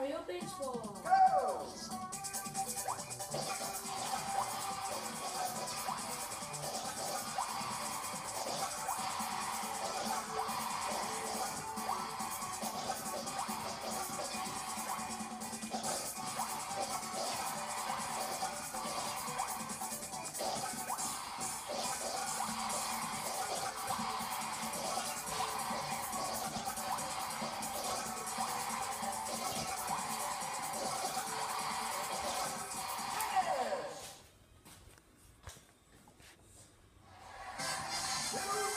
我又被错了。Woo!